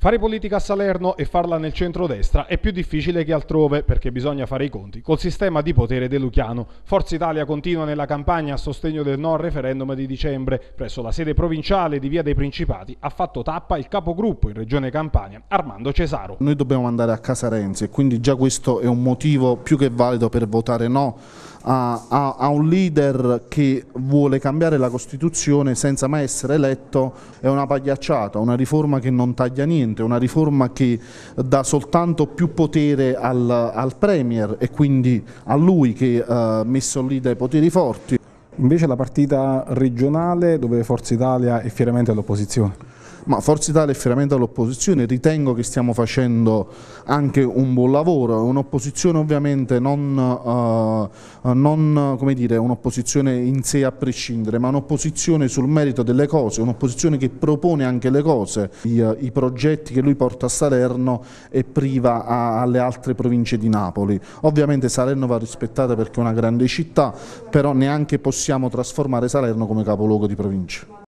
Fare politica a Salerno e farla nel centrodestra è più difficile che altrove perché bisogna fare i conti col sistema di potere de Luchiano. Forza Italia continua nella campagna a sostegno del no al referendum di dicembre. Presso la sede provinciale di Via dei Principati ha fatto tappa il capogruppo in Regione Campania, Armando Cesaro. Noi dobbiamo andare a casa Renzi e quindi già questo è un motivo più che valido per votare no a, a, a, un leader che vuole cambiare la Costituzione senza mai essere eletto è una pagliacciata, una riforma che non taglia niente, una riforma che dà soltanto più potere al, al Premier e quindi a lui che uh, messo lì dai poteri forti. Invece la partita regionale dove Forza Italia è fieramente all'opposizione. Ma Forza Italia è fieramente all'opposizione, ritengo che stiamo facendo anche un buon lavoro, un'opposizione ovviamente non, uh, non un'opposizione in sé a prescindere, ma un'opposizione sul merito delle cose, un'opposizione che propone anche le cose, I, i, progetti che lui porta a Salerno e priva a, alle altre province di Napoli. Ovviamente Salerno va rispettata perché è una grande città, però neanche possiamo trasformare Salerno come capoluogo di provincia.